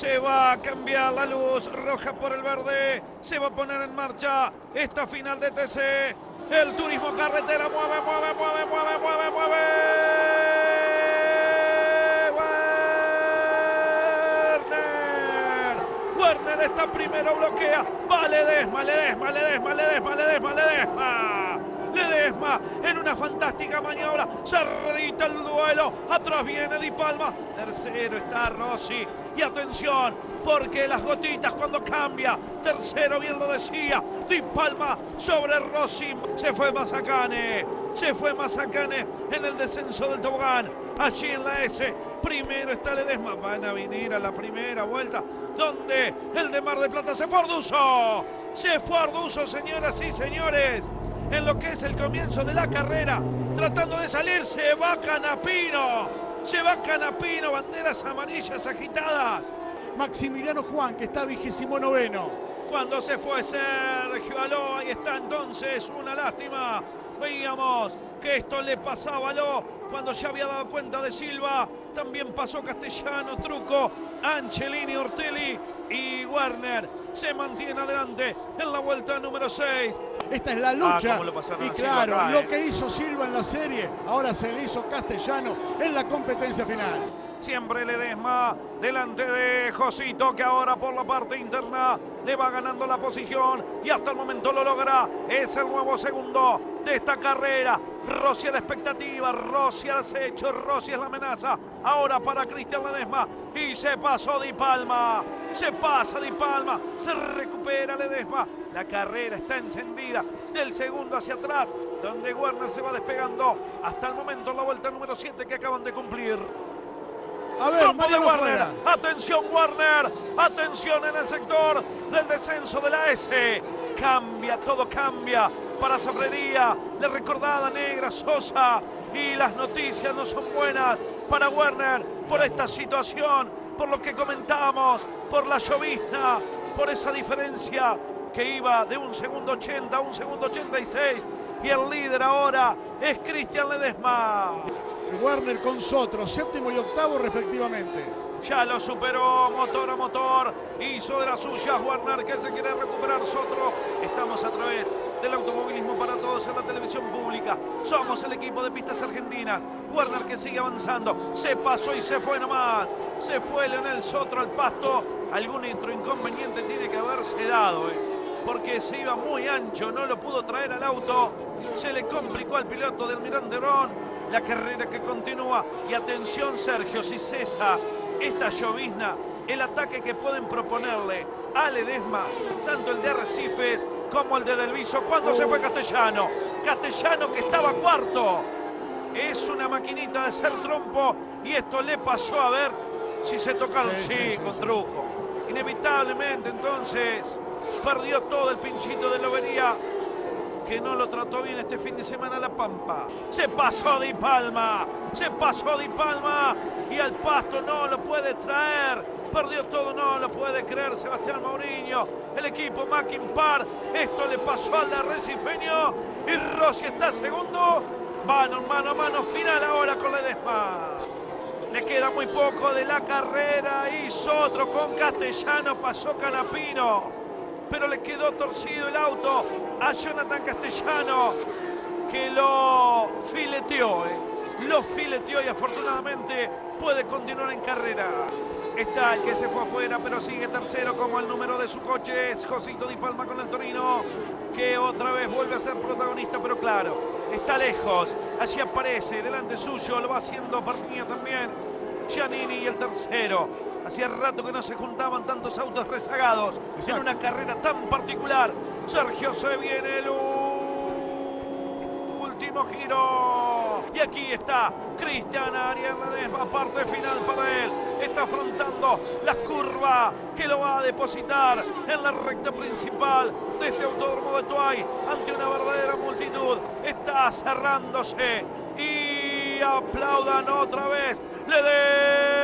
Se va a cambiar la luz roja por el verde. Se va a poner en marcha esta final de TC. El turismo carretera mueve, mueve, mueve, mueve, mueve, mueve. Werner. Werner está primero, bloquea. Va Ledesma, Ledesma, Ledesma, Ledesma, Ledesma, Ledesma. Ledesma en una fantástica maniobra. Se redita el duelo. Atrás viene Di Palma. Tercero está Rossi. Y atención, porque las gotitas cuando cambia. Tercero, bien lo decía. Di Palma sobre Rossi. Se fue Mazacane. Se fue Mazacane en el descenso del tobogán. Allí en la S. Primero está Ledesma. Van a venir a la primera vuelta. Donde el de Mar de Plata se fue Arduzo. Se fue Arduzo, señoras y señores en lo que es el comienzo de la carrera. Tratando de salir, se va Canapino. Se va Canapino, banderas amarillas agitadas. Maximiliano Juan, que está vigésimo noveno. Cuando se fue Sergio Aló, ahí está entonces, una lástima. Veíamos que esto le pasaba a Aló cuando ya había dado cuenta de Silva. También pasó Castellano, Truco, Angelini, Ortelli y Werner. Se mantiene adelante en la vuelta número 6. Esta es la Ah, lucha. lo pasaron y claro, acá, lo eh. que hizo Silva en la serie, ahora se le hizo Castellano en la competencia final. Siempre Ledesma delante de Josito que ahora por la parte interna le va ganando la posición y hasta el momento lo logra. Es el nuevo segundo de esta carrera. Rossi a la expectativa, Rossi al acecho, Rossi es la amenaza. Ahora para Cristian Ledesma y se pasó Di Palma. Se pasa Di Palma, se recupera Ledesma. La carrera está encendida del segundo hacia atrás, donde Werner se va despegando hasta el momento en la vuelta número 7 que acaban de cumplir. A ver, de Warner. Fuera. Atención Warner. Atención en el sector del descenso de la S. Cambia, todo cambia para Safrería. Le recordada Negra Sosa. Y las noticias no son buenas para Warner por esta situación, por lo que comentamos, por la llovizna, por esa diferencia que iba de un segundo 80 a un segundo 86. Y el líder ahora es Cristian Ledesma. Werner con Sotro, séptimo y octavo respectivamente. Ya lo superó motor a motor. Hizo de las suyas Warner que se quiere recuperar Sotro. Estamos a través del automovilismo para todos en la televisión pública. Somos el equipo de pistas argentinas. Warner que sigue avanzando. Se pasó y se fue nomás. Se fue Leonel Sotro al pasto. Algún intro inconveniente tiene que haberse dado. eh, Porque se iba muy ancho. No lo pudo traer al auto. Se le complicó al piloto del Miranda Ron. La carrera que continúa. Y atención, Sergio, si cesa esta llovizna, el ataque que pueden proponerle a Ledesma, tanto el de Arrecifes como el de Delviso. cuando se fue Castellano? Castellano que estaba cuarto. Es una maquinita de ser trompo y esto le pasó a ver si se tocaron. Sí, Sí, sí, sí, con truco. Inevitablemente entonces perdió todo el pinchito de Lobería que no lo trató bien este fin de semana La Pampa. Se pasó Di Palma, se pasó Di Palma y al pasto no lo puede traer. Perdió todo, no lo puede creer Sebastián Mourinho. El equipo Mackin Par, esto le pasó al Arrecifeño y Rossi está segundo. Mano, mano mano, final ahora con Ledesma. Le queda muy poco de la carrera. Hizo otro con Castellano. Pasó Canapino. Pero le quedó torcido el auto a Jonathan Castellano. Que lo fileteó. eh. Lo fileteó y afortunadamente puede continuar en carrera. Está el que se fue afuera, pero sigue tercero como el número de su coche es Josito Di Palma con el Torino, que otra vez vuelve a ser protagonista, pero claro, está lejos. Allí aparece, delante suyo, lo va haciendo Parnía también. Giannini y el tercero. Hacía rato que no se juntaban tantos autos rezagados en Exacto. una carrera tan particular. Sergio se viene el último giro. Y aquí está Cristian Ariel Ledesma, parte final para él. Está afrontando la curva que lo va a depositar en la recta principal de este autódromo de Tuay ante una verdadera multitud. Está cerrándose y aplaudan otra vez. Ledesma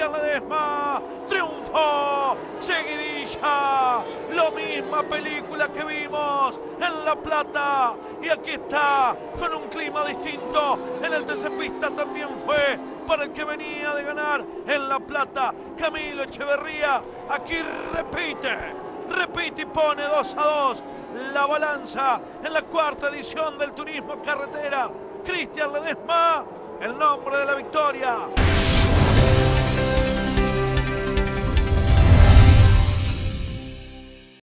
Cristian Ledesma. Triunfo. Seguidilla. La misma película que vimos en La Plata. Y aquí está, con un clima distinto. En el TC también fue para el que venía de ganar en La Plata. Camilo Echeverría. Aquí repite, repite y pone 2 a 2 la balanza en la cuarta edición del Turismo Carretera. Cristian Ledesma, el nombre de la victoria.